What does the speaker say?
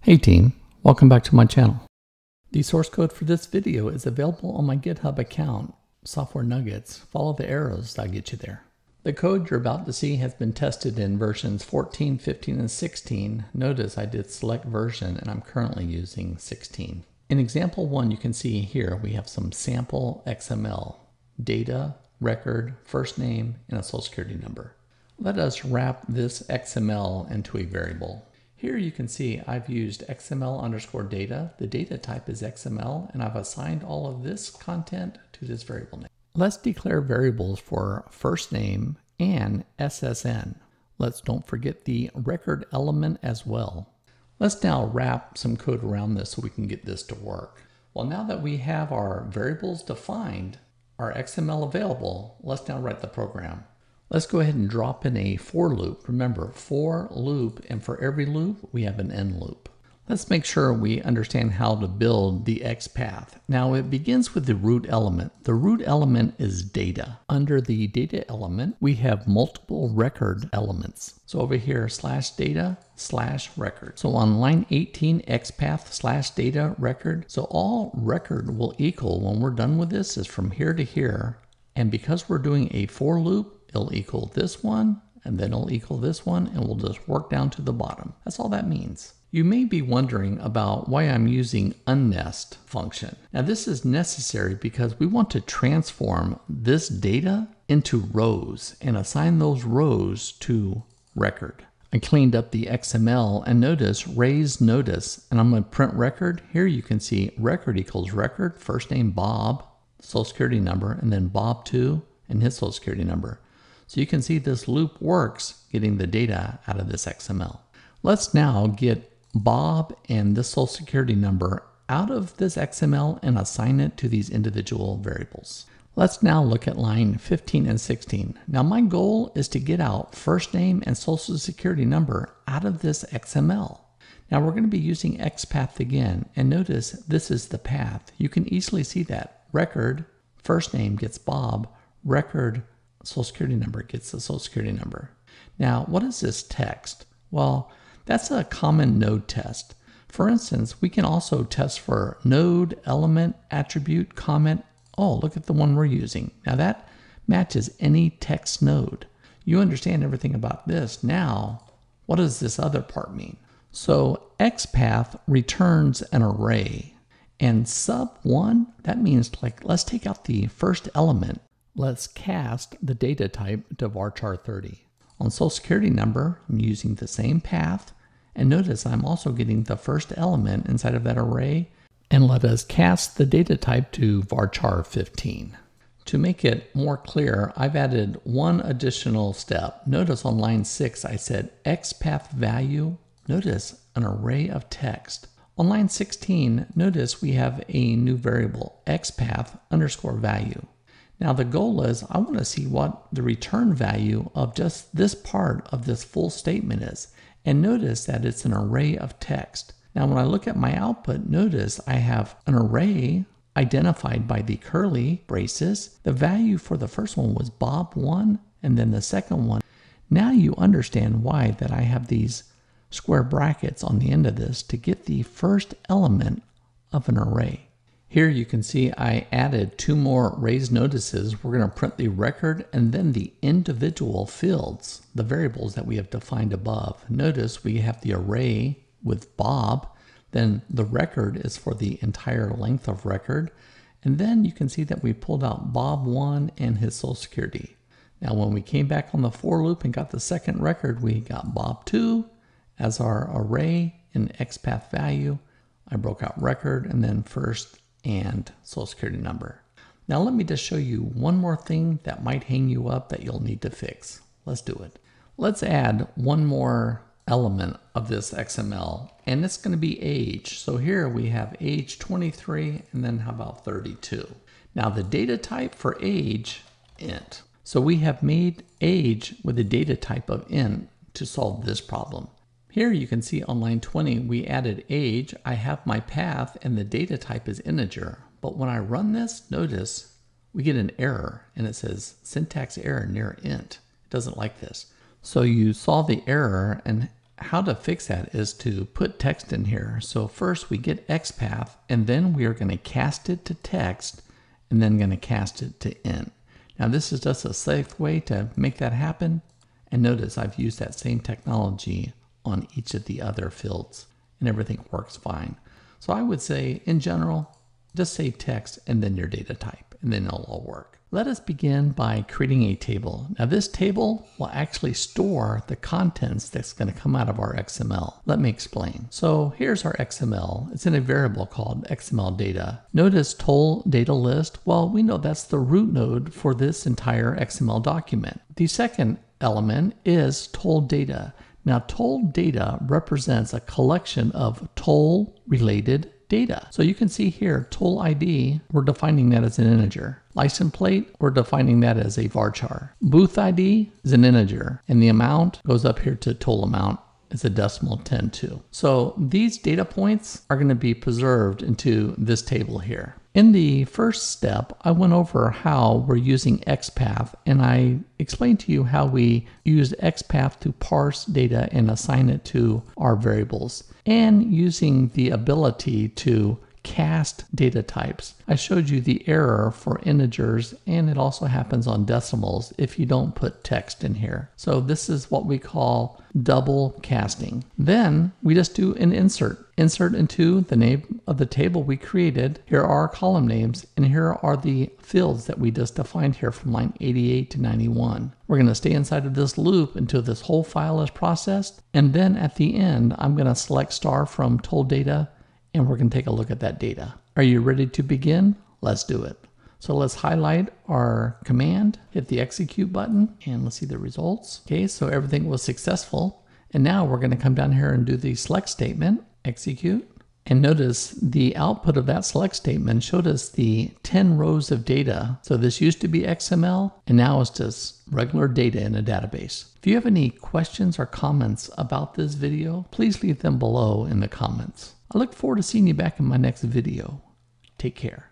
Hey team, welcome back to my channel. The source code for this video is available on my GitHub account, Software Nuggets. Follow the arrows that'll get you there. The code you're about to see has been tested in versions 14, 15, and 16. Notice I did select version and I'm currently using 16. In example one, you can see here we have some sample XML, data, record, first name, and a social security number. Let us wrap this XML into a variable. Here you can see I've used XML underscore data. The data type is XML and I've assigned all of this content to this variable name. Let's declare variables for first name and SSN. Let's don't forget the record element as well. Let's now wrap some code around this so we can get this to work. Well, now that we have our variables defined, our XML available, let's now write the program. Let's go ahead and drop in a for loop. Remember, for loop, and for every loop, we have an end loop. Let's make sure we understand how to build the XPath. Now it begins with the root element. The root element is data. Under the data element, we have multiple record elements. So over here, slash data slash record. So on line 18, XPath slash data record. So all record will equal when we're done with this is from here to here. And because we're doing a for loop, it'll equal this one, and then it'll equal this one, and we'll just work down to the bottom. That's all that means. You may be wondering about why I'm using unnest function. Now this is necessary because we want to transform this data into rows and assign those rows to record. I cleaned up the XML and notice raise notice and I'm going to print record. Here you can see record equals record, first name Bob, social security number, and then Bob2 and his social security number. So you can see this loop works getting the data out of this XML. Let's now get Bob and this social security number out of this XML and assign it to these individual variables. Let's now look at line 15 and 16. Now my goal is to get out first name and social security number out of this XML. Now we're going to be using XPath again and notice this is the path. You can easily see that record first name gets Bob, record social security number gets the social security number. Now, what is this text? Well, that's a common node test. For instance, we can also test for node, element, attribute, comment. Oh, look at the one we're using. Now that matches any text node. You understand everything about this. Now, what does this other part mean? So XPath returns an array and sub1, that means like, let's take out the first element Let's cast the data type to varchar 30. On social security number, I'm using the same path. And notice I'm also getting the first element inside of that array. And let us cast the data type to varchar 15. To make it more clear, I've added one additional step. Notice on line 6 I said xpath value. Notice an array of text. On line 16, notice we have a new variable, xpath underscore value. Now the goal is I want to see what the return value of just this part of this full statement is. And notice that it's an array of text. Now when I look at my output, notice I have an array identified by the curly braces. The value for the first one was Bob1 and then the second one. Now you understand why that I have these square brackets on the end of this to get the first element of an array. Here you can see I added two more raised notices. We're going to print the record and then the individual fields, the variables that we have defined above. Notice we have the array with Bob, then the record is for the entire length of record. And then you can see that we pulled out Bob1 and his social security. Now when we came back on the for loop and got the second record, we got Bob2 as our array in XPath value. I broke out record and then first and social security number. Now let me just show you one more thing that might hang you up that you'll need to fix. Let's do it. Let's add one more element of this XML and it's going to be age. So here we have age 23 and then how about 32. Now the data type for age, int. So we have made age with a data type of int to solve this problem. Here you can see on line 20, we added age. I have my path and the data type is integer. But when I run this, notice we get an error and it says syntax error near int. It doesn't like this. So you solve the error and how to fix that is to put text in here. So first we get XPath and then we are going to cast it to text and then going to cast it to int. Now this is just a safe way to make that happen. And notice I've used that same technology on each of the other fields and everything works fine. So I would say in general, just say text and then your data type and then it'll all work. Let us begin by creating a table. Now this table will actually store the contents that's going to come out of our XML. Let me explain. So here's our XML. It's in a variable called XML data. Notice toll data list. Well, we know that's the root node for this entire XML document. The second element is toll data. Now toll data represents a collection of toll related data. So you can see here, toll ID, we're defining that as an integer. License plate, we're defining that as a varchar. Booth ID is an integer, and the amount goes up here to toll amount is a decimal 10 two. So these data points are going to be preserved into this table here. In the first step, I went over how we're using XPath and I explained to you how we use XPath to parse data and assign it to our variables and using the ability to cast data types. I showed you the error for integers and it also happens on decimals if you don't put text in here. So this is what we call double casting. Then we just do an insert. Insert into the name of the table we created. Here are our column names and here are the fields that we just defined here from line 88 to 91. We're going to stay inside of this loop until this whole file is processed. And then at the end, I'm going to select star from toll data and we're going to take a look at that data. Are you ready to begin? Let's do it. So let's highlight our command, hit the execute button, and let's see the results. Okay, so everything was successful. And now we're going to come down here and do the select statement, execute. And notice the output of that select statement showed us the 10 rows of data. So this used to be XML, and now it's just regular data in a database. If you have any questions or comments about this video, please leave them below in the comments. I look forward to seeing you back in my next video. Take care.